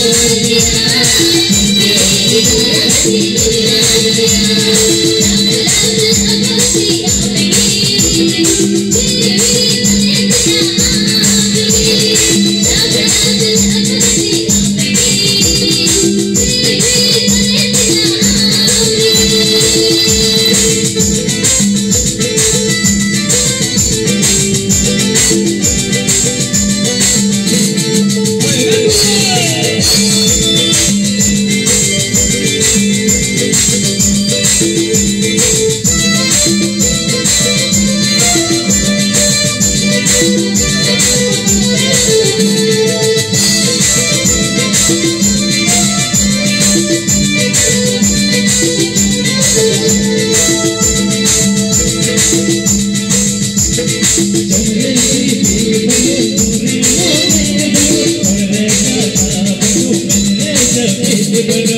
Yeah. Did